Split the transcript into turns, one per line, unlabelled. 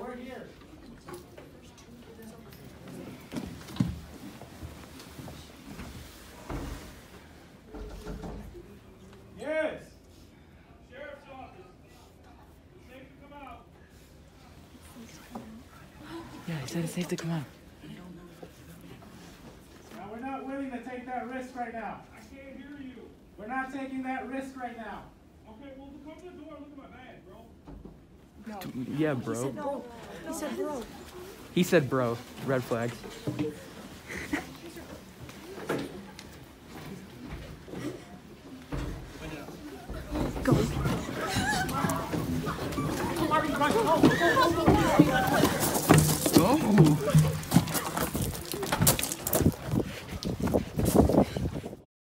we're here. Yes.
Sheriff's office. Safe to come out.
Yeah, he said it's safe to come out.
Now we're not willing to take that risk right now.
I can't hear you.
We're not taking that risk right now.
Okay, well, come to the door.
Yeah, bro.
He said, bro.
He said bro. Red flag.
Go.